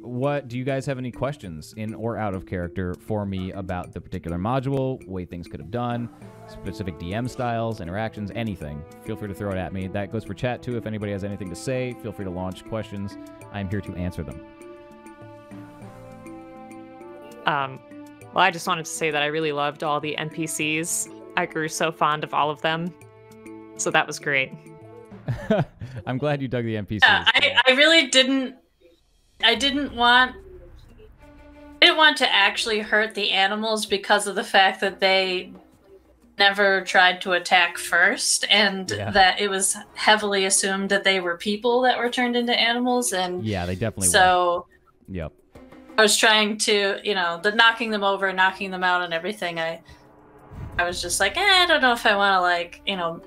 what do you guys have any questions in or out of character for me about the particular module, way things could have done, specific DM styles, interactions, anything? Feel free to throw it at me. That goes for chat too. If anybody has anything to say, feel free to launch questions. I'm here to answer them. Um, well, I just wanted to say that I really loved all the NPCs. I grew so fond of all of them. So that was great. I'm glad you dug the NPCs. Yeah, I, I really didn't. I didn't want. I didn't want to actually hurt the animals because of the fact that they never tried to attack first, and Yeah. that it was heavily assumed that they were people that were turned into animals, and yeah, they definitely so were. Yep. I was trying to, you know, the knocking them over, knocking them out, and everything. I, I was just like, eh, I don't know if I want to like, you know,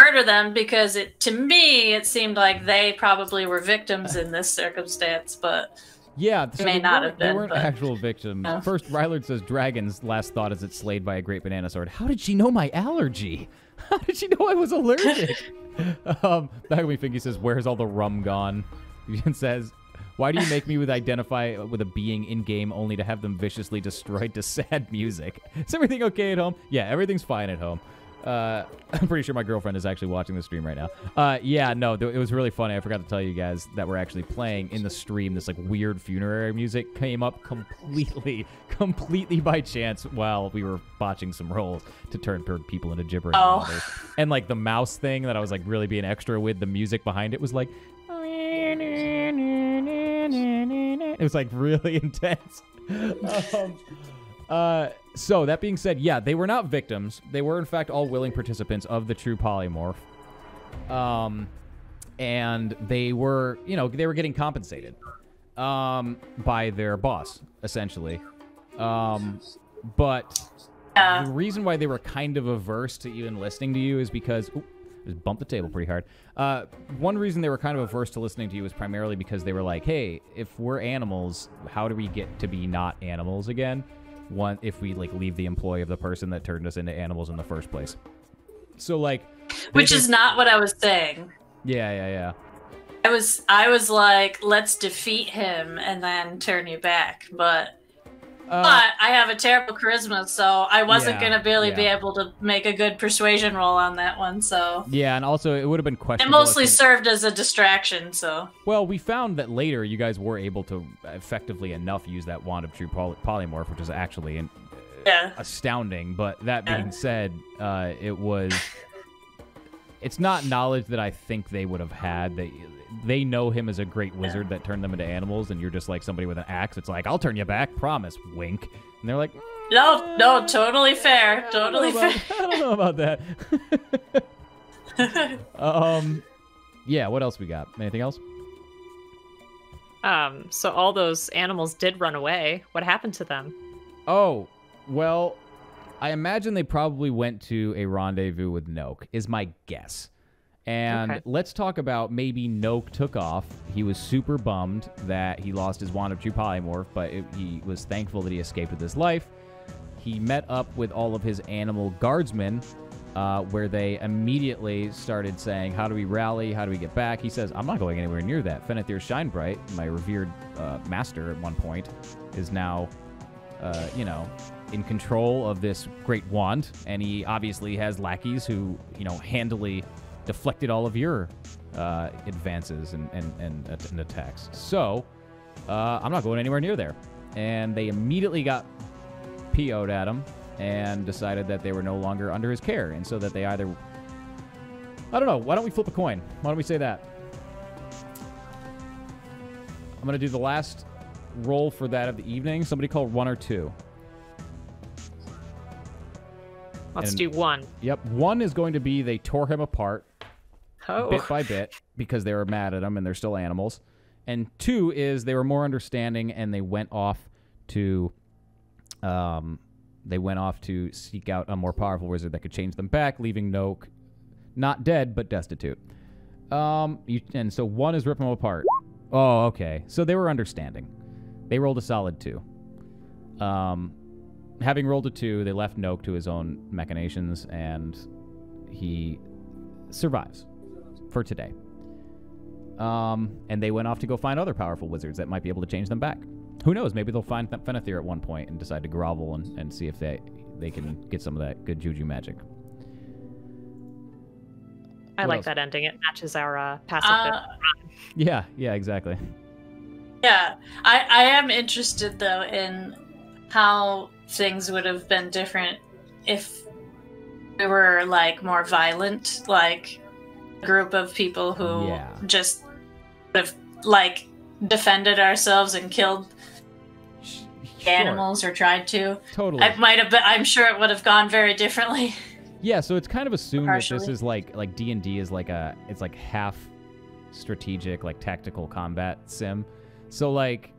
murder them because it to me it seemed like they probably were victims in this circumstance. But Yeah, so May they not have been. They weren't but- actual victims. No. First, Rylard says Dragon's last thought is it's slayed by a great banana sword. How did she know my allergy? How did she know I was allergic? um, when Finky says, "Where's all the rum gone?" Vivian says, "Why do you make me with identify with a being in game only to have them viciously destroyed to sad music? Is everything okay at home? Yeah, everything's fine at home." Uh, I'm pretty sure my girlfriend is actually watching the stream right now. Uh, yeah, no, th- it was really funny. I forgot to tell you guys that we're actually playing in the stream. This like weird funerary music came up completely, completely by chance while we were botching some rolls to turn people into gibbering Oh. And like the mouse thing that I was like really being extra with, the music behind it was like. It was like really intense. Um, uh, so that being said, yeah, they were not victims. They were in fact all willing participants of the true polymorph. Um, and they were, you know, they were getting compensated um, by their boss, essentially. Um, but uh, the reason why they were kind of averse to even listening to you is because oop, just bumped the table pretty hard. Uh, one reason they were kind of averse to listening to you was primarily because they were like, "Hey, if we're animals, how do we get to be not animals again? One, if we like leave the employ of the person that turned us into animals in the first place." So like, which is not what I was saying. yeah, yeah, yeah. I was I was like, let's defeat him and then turn you back, but. Uh, but I have a terrible charisma, so I wasn't Yeah, gonna really be able to make a good persuasion roll on that one. So yeah, and also it would have been it questionable. as mostly served as a distraction. So Well, we found that later you guys were able to effectively enough use that wand of true poly- polymorph, which is actually an, yeah, astounding. But that Yeah. being said, uh, it was. It's not knowledge that I think they would have had. They they know him as a great wizard that turned them into animals, and you're just like somebody with an axe. It's like I'll turn you back, promise, wink. And they're like, "Mm, no, no, totally fair, I don't totally about- fair. I don't know about that. um, yeah. What else we got? Anything else? Um, so all those animals did run away. What happened to them? Oh, well, I imagine they probably went to a rendezvous with Noke. is my guess. And Okay. let's talk about maybe Noke took off. He was super bummed that he lost his wand of true polymorph, but it, he was thankful that he escaped with his life. He met up with all of his animal guardsmen, uh, where they immediately started saying, How do we rally? How do we get back? He says, I'm not going anywhere near that. Finethir Shinebright, my revered uh, master at one point, is now uh, you know, in control of this great wand, and he obviously has lackeys who, you know, handily deflected all of your uh, advances and, and, and, and attacks. So, uh, I'm not going anywhere near there. And they immediately got PO'd at him and decided that they were no longer under his care. And so that they either. I don't know. Why don't we flip a coin? Why don't we say that? I'm going to do the last roll for that of the evening. Somebody call one or two. Let's And- do one. Yep. One is going to be they tore him apart Oh, bit by bit because they were mad at him and they're still animals. And two is they were more understanding and they went off to um they went off to seek out a more powerful wizard that could change them back, leaving Noke not dead but destitute. Um you, and so one is ripping them apart. Oh, okay. So they were understanding. They rolled a solid two. Um having rolled a two, they left Noke to his own machinations and he survives for today. Um, and they went off to go find other powerful wizards that might be able to change them back. Who knows? Maybe they'll find Finethir at one point and decide to grovel and, and see if they they can get some of that good juju magic. I What like else? that ending. It matches our uh, passive. Uh, Yeah, yeah, exactly. Yeah, I, I am interested though in how things would have been different if we were like more violent, like a group of people who Yeah. just have like defended ourselves and killed Sh- animals or tried to. Totally. I might have been. I'm sure it would have gone very differently. Yeah, so it's kind of assumed that this is like like D and D is like a it's like half strategic like tactical combat sim. So like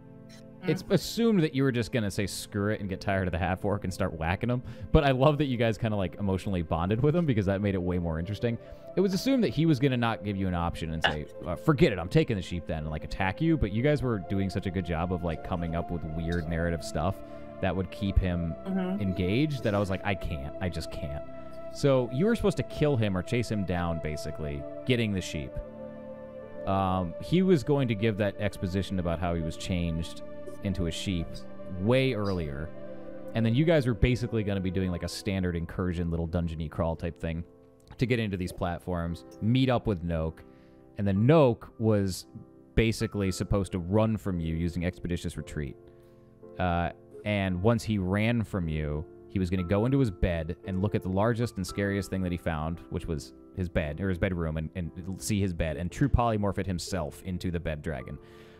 mm. it's assumed that you were just gonna say screw it and get tired of the half orc and start whacking them. But I love that you guys kind of like emotionally bonded with him because that made it way more interesting. It was assumed that he was gonna not give you an option and say uh, forget it, I'm taking the sheep then and like attack you. But you guys were doing such a good job of like coming up with weird narrative stuff that would keep him Mhm. engaged that I was like, I can't. I just can't. So you were supposed to kill him or chase him down, basically, getting the sheep. Um, he was going to give that exposition about how he was changed into a sheep way earlier. And then you guys were basically going to be doing like a standard incursion, little dungeony crawl type thing to get into these platforms, meet up with Noke. And then Noke was basically supposed to run from you using Expeditious Retreat. Uh, and once he ran from you, he was going to go into his bed and look at the largest and scariest thing that he found, which was his bed or his bedroom, and, and see his bed and true polymorph it himself into the bed dragon.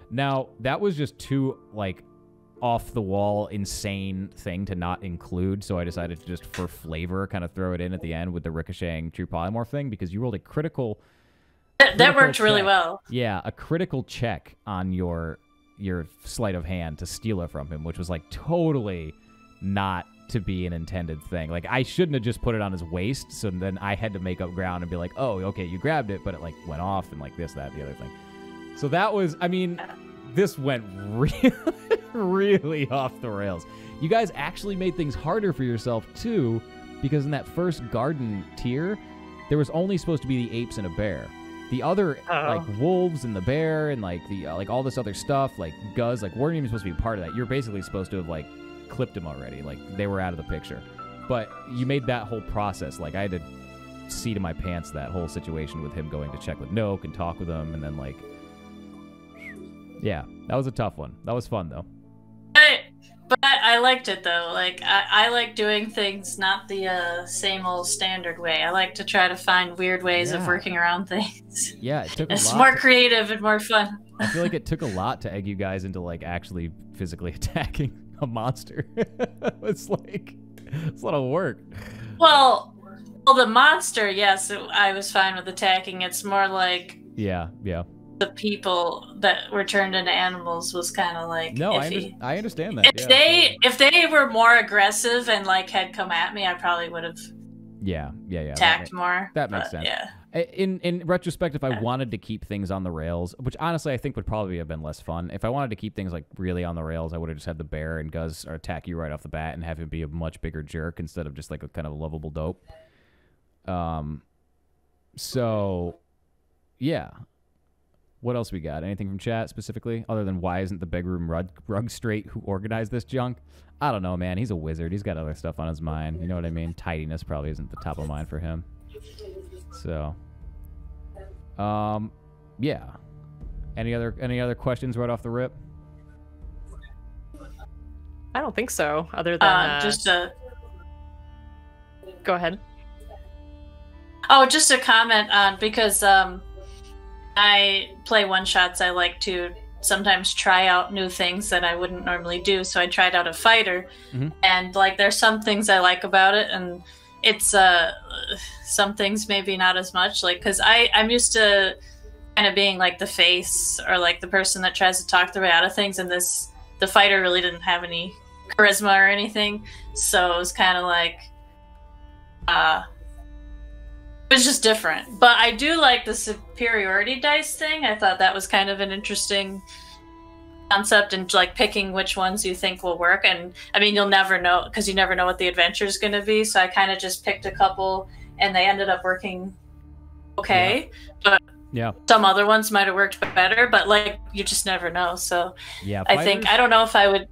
Now, that was just too, like, off the wall, insane thing to not include, so I decided to just, for flavor, kind of throw it in at the end with the ricocheting true polymorph thing because you rolled a critical That, that worked really well. yeah, a critical check on your your sleight of hand to steal it from him, which was like totally not to be an intended thing. Like I shouldn't have just put it on his waist, so then I had to make up ground and be like, "Oh, okay, you grabbed it, but it like went off and like this, that, the other thing." So that was, I mean, uh, this went really, really off the rails. You guys actually made things harder for yourself too, because in that first garden tier, there was only supposed to be the apes and a bear. The other Oh. like wolves and the bear and like the uh, like all this other stuff like Guz like weren't even supposed to be part of that. You're basically supposed to have like clipped them already. Like they were out of the picture. But you made that whole process like I had to see to my pants that whole situation with him going to check with Noke and talk with him and then like yeah, that was a tough one. That was fun though. I, but I, liked it though. Like I, I like doing things not the uh, same old standard way. I like to try to find weird ways Yeah. of working around things. Yeah, it took a It's more creative and more fun. I feel like it took a lot to egg you guys into like actually physically attacking a monster. it's like it's a lot of work. Well, well, the monster, yes, it, I was fine with attacking. It's more like Yeah, yeah. The people that were turned into animals was kind of like No, I, under- I understand that. if yeah, they if they were more aggressive and like had come at me, I probably would have yeah, yeah, yeah. that attacked ma- more. that makes sense. Yeah. In in retrospect, if I Yeah. wanted to keep things on the rails, which honestly I think would probably have been less fun. If I wanted to keep things like really on the rails, I would have just had the bear and Guz attack you right off the bat and have him be a much bigger jerk instead of just like a kind of lovable dope. Um, so yeah. What else we got? Anything from chat specifically, other than why isn't the big room rug, rug straight? Who organized this junk? I don't know, man. He's a wizard. He's got other stuff on his mind. You know what I mean? Tidiness probably isn't the top of mind for him. So, um, yeah. Any other any other questions right off the rip? I don't think so. Other than Uh, uh, just a go ahead. Oh, just a comment on because um, I play one shots. I like to sometimes try out new things that I wouldn't normally do. So I tried out a fighter, Mhm. and like there's some things I like about it, and it's uh some things maybe not as much. Like because I I'm used to kind of being like the face or like the person that tries to talk their way out of things, and this the fighter really didn't have any charisma or anything, so it was kind of like uh was just different. But I do like the superiority dice thing. I thought that was kind of an interesting concept and like picking which ones you think will work. And I mean, you'll never know because you never know what the adventure is going to be. So I kind of just picked a couple and they ended up working okay. But Yeah. Some other ones might have worked better, but like you just never know. So Yeah. I think I don't know if I would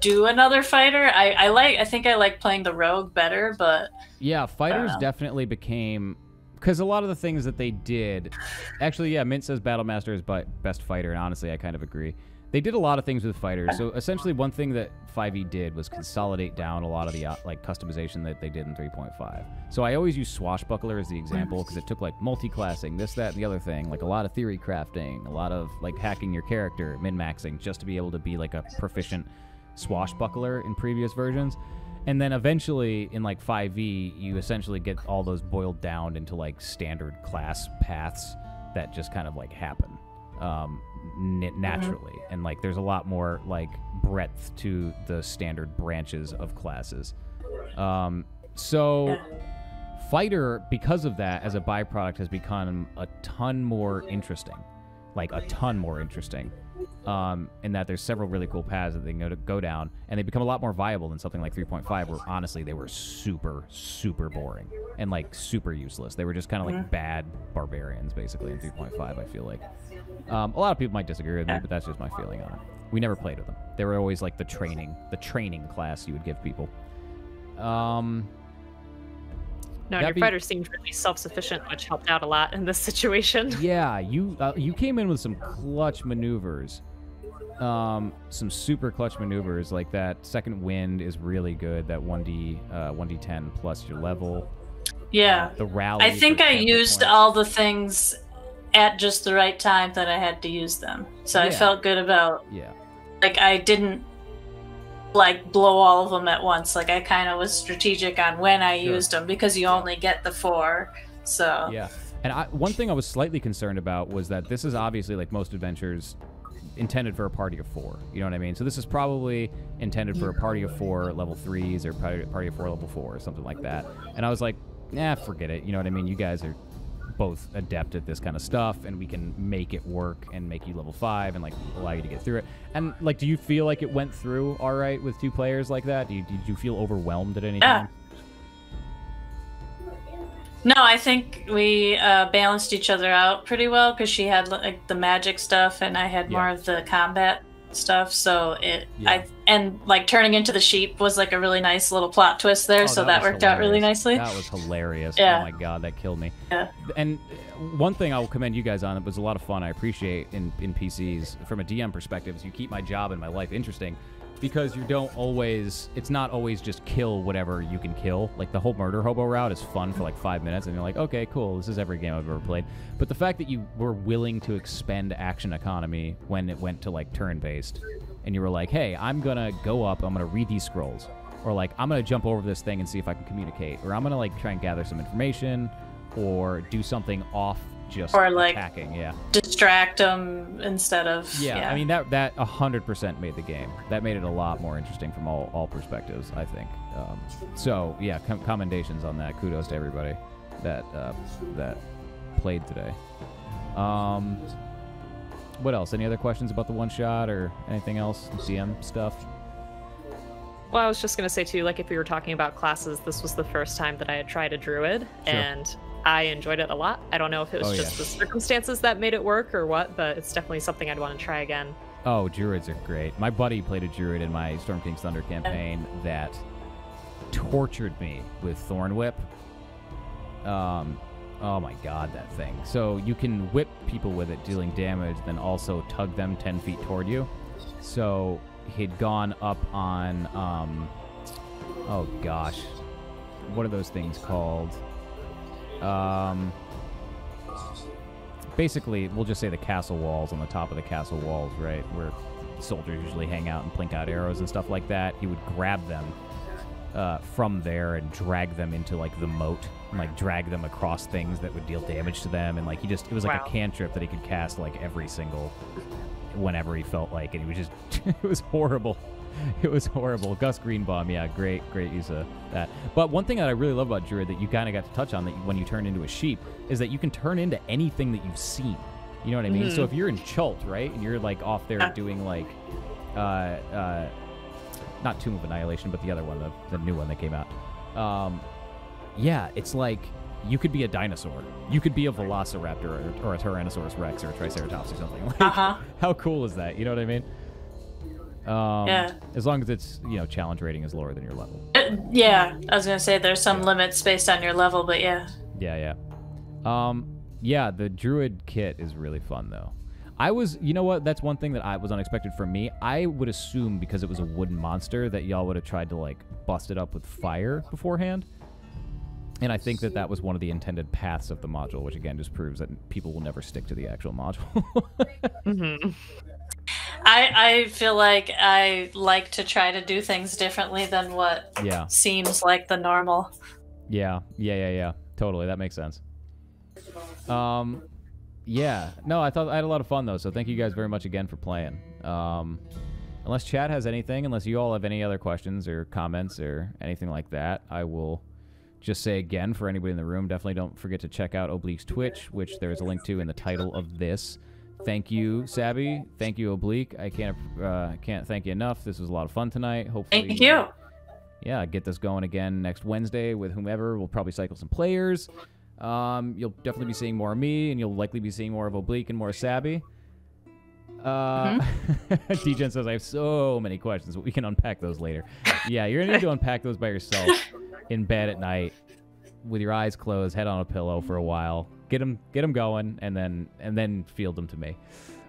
do another fighter. I, I like I think I like playing the rogue better, but Yeah, fighters know. definitely became because a lot of the things that they did. Actually, yeah, Mint says Battlemaster is bi- best fighter, and honestly, I kind of agree. They did a lot of things with fighters. So essentially, one thing that 5e did was consolidate down a lot of the uh, like customization that they did in 3.5. So I always use Swashbuckler as the example because it took like multi-classing, this, that, and the other thing, like a lot of theory crafting, a lot of like hacking your character, min-maxing, just to be able to be like a proficient swashbuckler in previous versions. And then eventually in like 5e, you essentially get all those boiled down into like standard class paths that just kind of like happen um, n- naturally. And like there's a lot more like breadth to the standard branches of classes. Um, so fighter because of that as a byproduct has become a ton more interesting like a ton more interesting um, in that there's several really cool paths that they can go, to, go down and they become a lot more viable than something like 3.5 where honestly they were super super boring and like super useless. They were just kind of like bad barbarians basically in 3.5 i feel like. Um, a lot of people might disagree with me but that's just my feeling on it. We never played with them. They were always like the training the training class you would give people. Um, No, your be- fighter seemed really self-sufficient, which helped out a lot in this situation. Yeah, you uh, you came in with some clutch maneuvers. Um, some super clutch maneuvers like that. Second wind is really good. That one d uh, one d ten plus your level. yeah. The rally. I think I used points. all the things at just the right time that I had to use them. So I felt good about Yeah, like I didn't like blow all of them at once. Like I kind of was strategic on when I Sure. used them because you only get the four. So yeah. And I, one thing I was slightly concerned about was that this is obviously like most adventures intended for a party of four. You know what I mean? So this is probably intended for a party of four level threes or party, party of four level four or something like that. And I was like, nah, forget it. You know what I mean? You guys are both adept at this kind of stuff, and we can make it work and make you level five and like allow you to get through it. And like, do you feel like it went through all right with two players like that? Do you, did you feel overwhelmed at any Yeah. time? No, I think we uh, balanced each other out pretty well because she had like the magic stuff and I had more of the combat stuff. So it Yeah. I and like turning into the sheep was like a really nice little plot twist there. Oh, so that, was worked out really nicely. That was hilarious. Yeah. Oh my god, that killed me. Yeah. And uh, one thing I will commend you guys on, it was a lot of fun. I appreciate in, in PCs from a DM perspective is you keep my job and my life interesting because you don't always it's not always just kill whatever you can kill. Like the whole murder hobo route is fun for like five minutes and you're like, okay, cool, this is every game I've ever played. But the fact that you were willing to expend action economy when it went to like turn based and you were like, hey, I'm gonna go up, I'm gonna read these scrolls. Or like, I'm gonna jump over this thing and see if I can communicate. Or I'm gonna like try and gather some information or do something off just Or, like, attacking. Yeah. Distract them instead of yeah. I mean that that hundred percent made the game. That made it a lot more interesting from all, all perspectives, I think. Um, so yeah, com- commendations on that. Kudos to everybody that uh, that played today. Um, what else? Any other questions about the one shot or anything else? DM stuff. Well, I was just gonna say too, like if we were talking about classes, this was the first time that I had tried a druid, Sure. and I enjoyed it a lot. I don't know if it was Oh, just yeah. the circumstances that made it work or what, but it's definitely something I'd want to try again. Oh, druids are great. My buddy played a druid in my Storm King's Thunder campaign that tortured me with Thorn Whip. Um, oh my god, that thing. So you can whip people with it, dealing damage, then also tug them 10 feet toward you. So he'd gone up on, um, oh gosh, what are those things called? Um, basically, we'll just say the castle walls on the top of the castle walls, right, where soldiers usually hang out and plink out arrows and stuff like that. He would grab them uh, from there and drag them into like the moat and like drag them across things that would deal damage to them and like he just it was like Wow. a cantrip that he could cast like every single whenever he felt like it. He was just it was horrible. It was horrible. Gus Greenbaum, yeah, great, great use of that. But one thing that I really love about Druid that you kind of got to touch on that when you turn into a sheep is that you can turn into anything that you've seen. You know what I mean? So if you're in Chult, right, and you're like off there Yeah. doing like, uh, uh, not Tomb of Annihilation, but the other one, the, the new one that came out. Um, yeah, it's like you could be a dinosaur. You could be a velociraptor or, or a Tyrannosaurus Rex or a Triceratops or something. Like, Uh huh. how cool is that? You know what I mean? Um, Yeah. As long as it's you know challenge rating is lower than your level. Uh, yeah, I was gonna say there's some limits based on your level, but yeah. Yeah, yeah. Um, yeah, the druid kit is really fun though. I was, you know what? That's one thing that I was unexpected for me. I would assume because it was a wooden monster that y'all would have tried to like bust it up with fire beforehand. And I think that that was one of the intended paths of the module, which again just proves that people will never stick to the actual module. hmm I I feel like I like to try to do things differently than what yeah, seems like the normal. yeah, yeah, yeah, yeah. Totally, that makes sense. Um, yeah. No, I thought I had a lot of fun though. So thank you guys very much again for playing. Um, unless Chad has anything, unless you all have any other questions or comments or anything like that, I will just say again for anybody in the room, definitely don't forget to check out Oblique's Twitch, which there is a link to in the title of this. Thank you, Sabby. Thank you, Oblique. I can't uh, can't thank you enough. This was a lot of fun tonight. Hopefully, Thank you. yeah, get this going again next Wednesday with whomever. We'll probably cycle some players. Um, you'll definitely be seeing more of me, and you'll likely be seeing more of Oblique and more Sabby. Uh, D-Gen says I have so many questions, but we can unpack those later. Yeah, you're gonna need to unpack those by yourself in bed at night with your eyes closed, head on a pillow for a while. Get them, get them going, and then and then field them to me.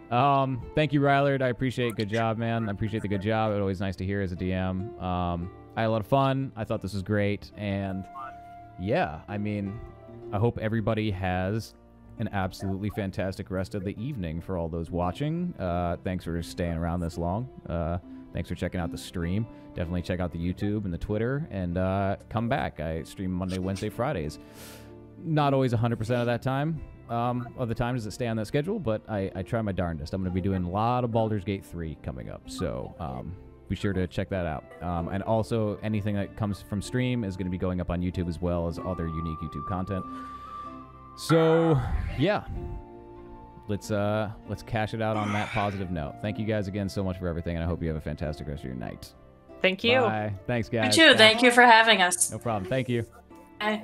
Um, thank you, Rylard. I appreciate good job, man. I appreciate the good job. It's always nice to hear as a DM. Um, I had a lot of fun. I thought this was great, and yeah, I mean, I hope everybody has an absolutely fantastic rest of the evening for all those watching. Uh, thanks for staying around this long. Uh, thanks for checking out the stream. Definitely check out the YouTube and the Twitter, and uh, come back. I stream Monday, Wednesday, Fridays. Not always 100% of that time. Um, of the time does it stay on that schedule, but I, I try my darndest. I'm going to be doing a lot of Baldur's Gate 3 coming up, so um, be sure to check that out. Um, and also, anything that comes from stream is going to be going up on YouTube as well as other unique YouTube content. So, yeah. Let's uh let's cash it out on that positive note. Thank you guys again so much for everything, and I hope you have a fantastic rest of your night. Thank you. Bye. Thanks, guys. You guys. too. Thank you for having us. No problem. Thank you. Bye.